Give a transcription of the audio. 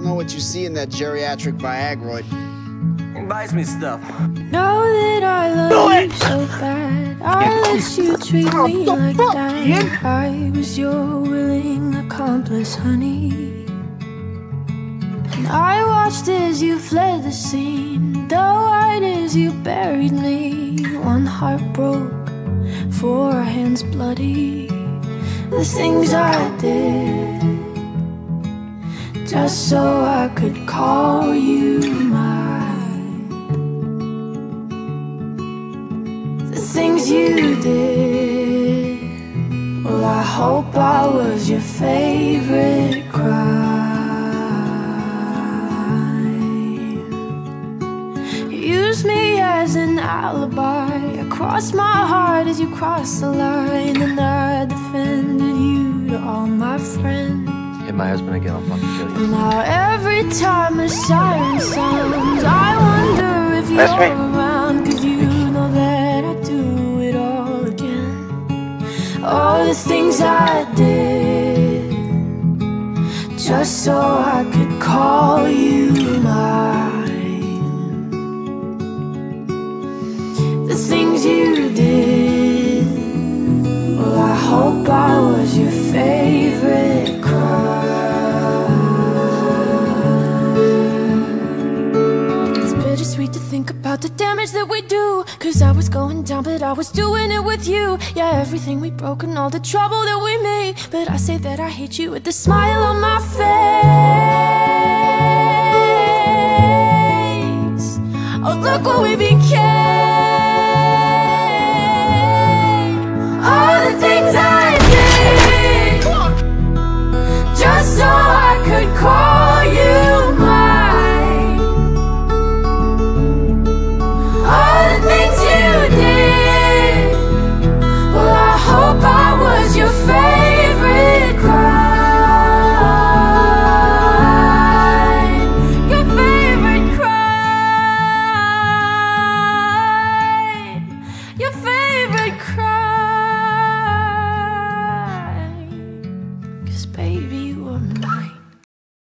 don't know what you see in that geriatric Viagra. He buys me stuff. Know that I love you so bad. I let you treat me like that. I was your willing accomplice, honey. And I watched as you fled the scene. Though right as you buried me. One heart broke, four hands bloody. The things I did. Just so I could call you mine. The things you did. Well, I hope I was your favorite crime. You used me as an alibi. Across my heart as you crossed the line, and I defended you my husband again, I'll fucking kill you. Now every time a siren sounds I wonder if you're That's me. around Cause you know that I do it all again All the things I did Just so I could call you mine The things you did Well I hope I was your favorite to think about the damage that we do. Cause I was going down, but I was doing it with you. Yeah, everything we broke and all the trouble that we made. But I say that I hate you with a smile on my face. Oh, look what we became.